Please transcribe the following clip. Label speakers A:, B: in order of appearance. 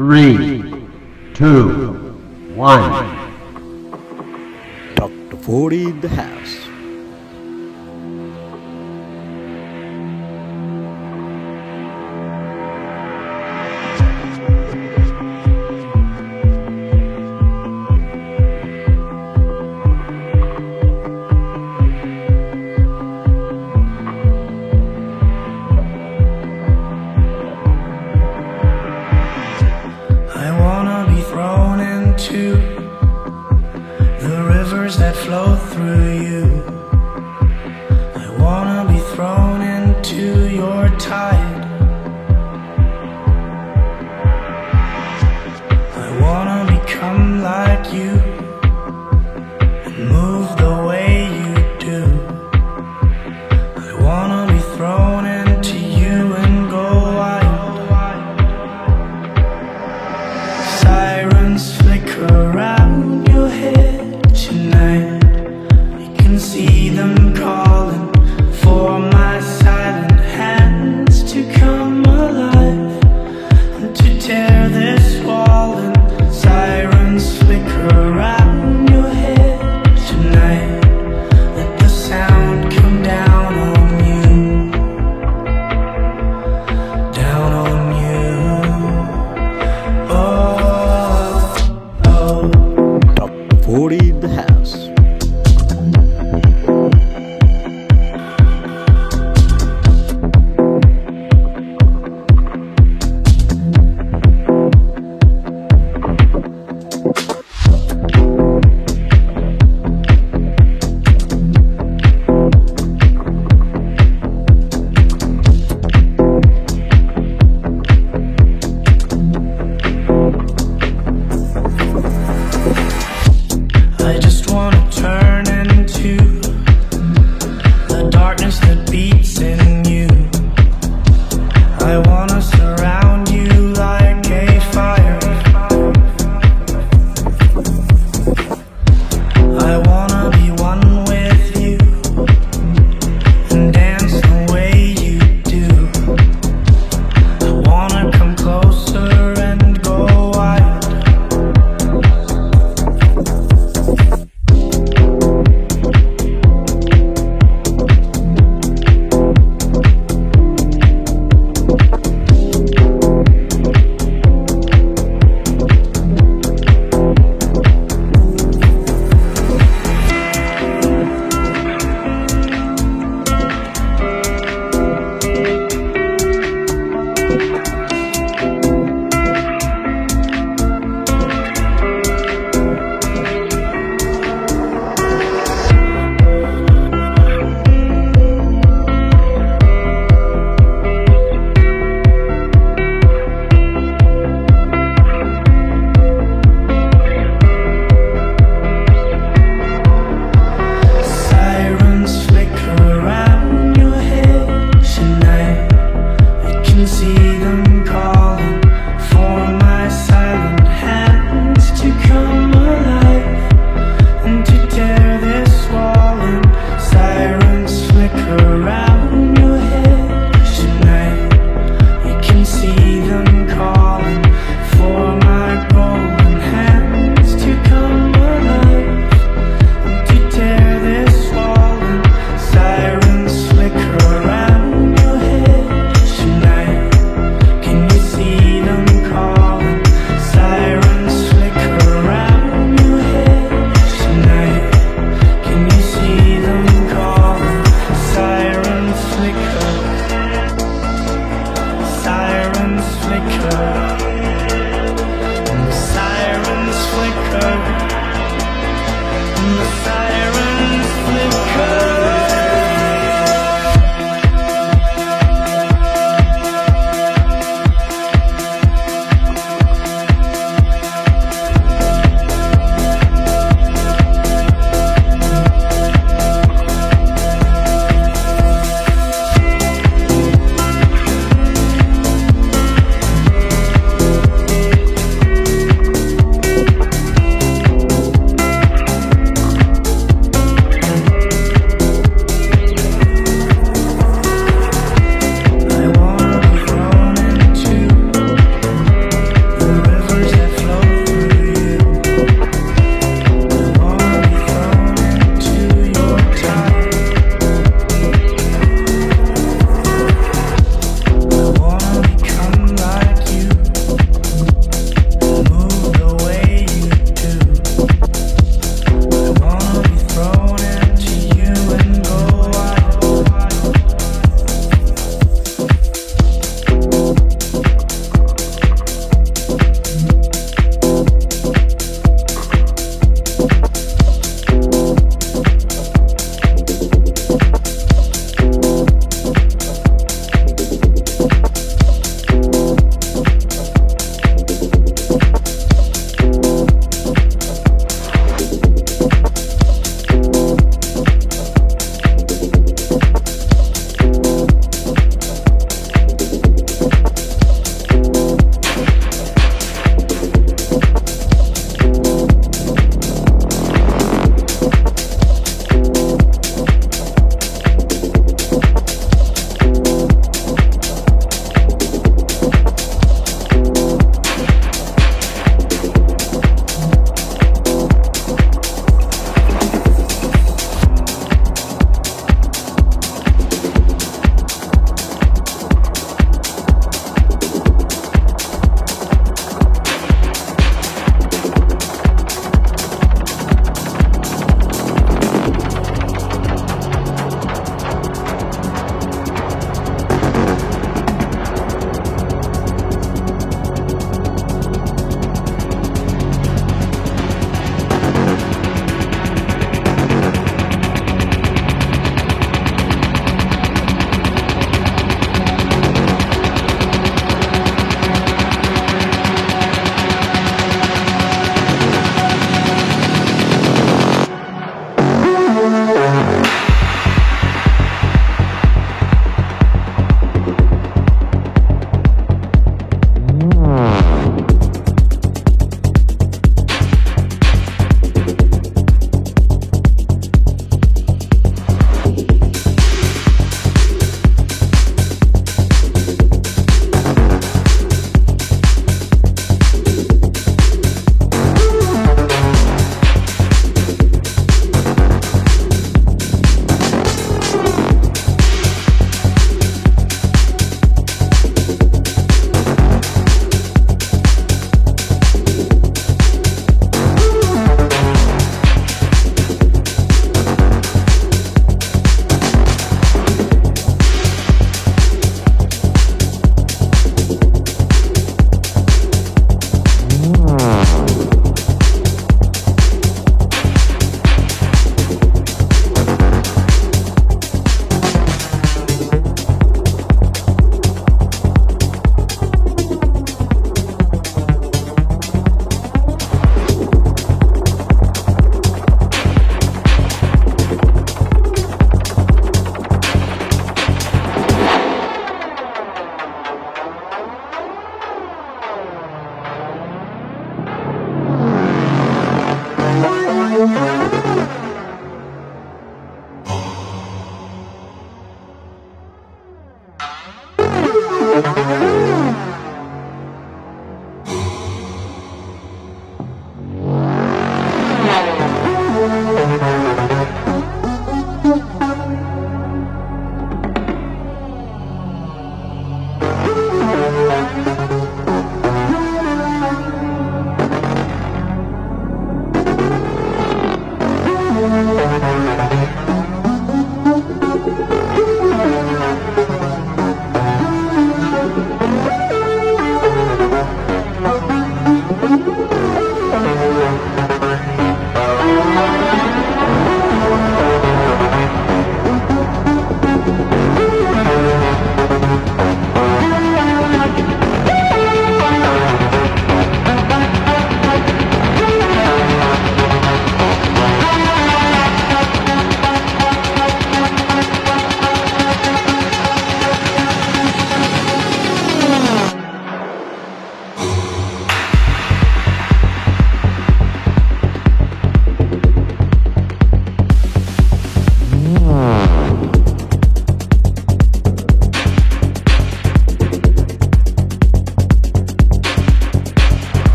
A: three, two, one.
B: Dr. Forty in the house.